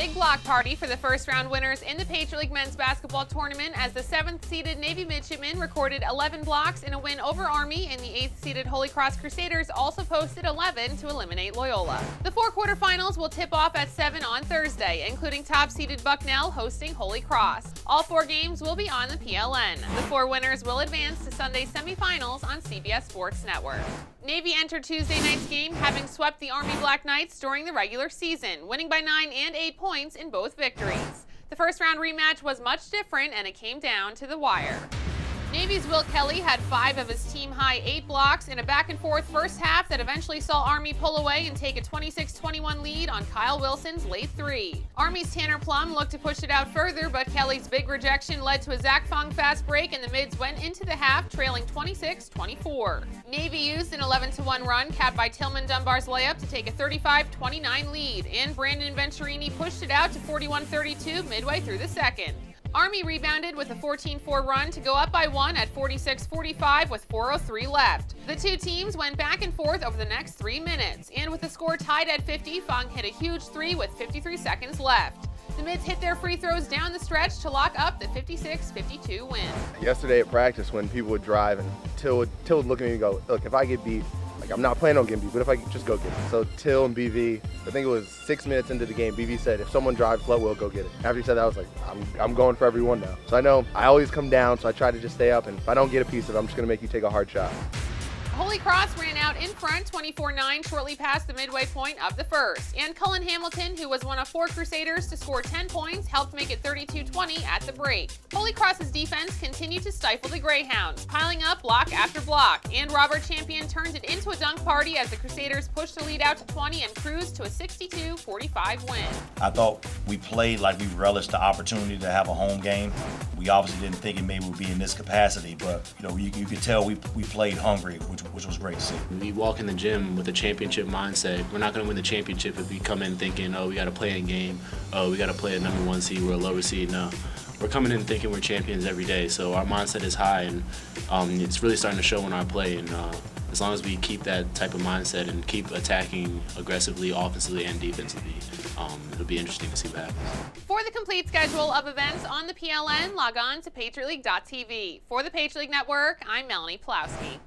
big block party for the first round winners in the Patriot League men's basketball tournament as the 7th seeded Navy Midshipmen recorded 11 blocks in a win over Army and the 8th seeded Holy Cross Crusaders also posted 11 to eliminate Loyola. The four quarterfinals will tip off at 7 on Thursday, including top seeded Bucknell hosting Holy Cross. All four games will be on the PLN. The four winners will advance to Sunday's semifinals on CBS Sports Network. Navy entered Tuesday night's game having swept the Army Black Knights during the regular season, winning by 9 and 8 points in both victories. The first round rematch was much different and it came down to the wire. Navy's Will Kelly had five of his team high eight blocks in a back and forth first half that eventually saw Army pull away and take a 26-21 lead on Kyle Wilson's late three. Army's Tanner Plomb looked to push it out further, but Kelly's big rejection led to a Zach Fong fast break and the mids went into the half trailing 26-24. Navy used an 11-1 run capped by Tilman Dunbar's layup to take a 35-29 lead, and Brandon Venturini pushed it out to 41-32 midway through the second. Army rebounded with a 14-4 run to go up by one at 46-45 with 4.03 left. The two teams went back and forth over the next three minutes, and with the score tied at 50, Fong hit a huge three with 53 seconds left. The Mids hit their free throws down the stretch to lock up the 56-52 win. Yesterday at practice when people would drive and Till would, Till would look at me and go, look, if I get beat, like I'm not planning on beat, but if I just go get it. So Till and BV, I think it was six minutes into the game, BV said, if someone drives slow, we'll go get it. After he said that, I was like, I'm, I'm going for everyone now. So I know I always come down, so I try to just stay up, and if I don't get a piece of it, I'm just gonna make you take a hard shot. Holy Cross ran out in front 24-9 shortly past the midway point of the first. And Cullen Hamilton, who was one of four Crusaders to score 10 points, helped make it 32-20 at the break. Holy Cross's defense continued to stifle the Greyhounds, piling up block after block. And Robert Champion turned it into a dunk party as the Crusaders pushed the lead out to 20 and cruised to a 62-45 win. I thought we played like we relished the opportunity to have a home game. We obviously didn't think it maybe would be in this capacity, but you know you, you could tell we, we played hungry, which was great to see. We walk in the gym with a championship mindset. We're not going to win the championship if we come in thinking, oh, we got to play in game, oh, we got to play a number one seed, we're a lower seed. No, we're coming in thinking we're champions every day. So our mindset is high, and um, it's really starting to show in our play. And uh, as long as we keep that type of mindset and keep attacking aggressively, offensively and defensively, um, it'll be interesting to see what happens. For the complete schedule of events on the PLN, log on to PatriotLeague.tv. For the Patriot League Network, I'm Melanie Pulowski.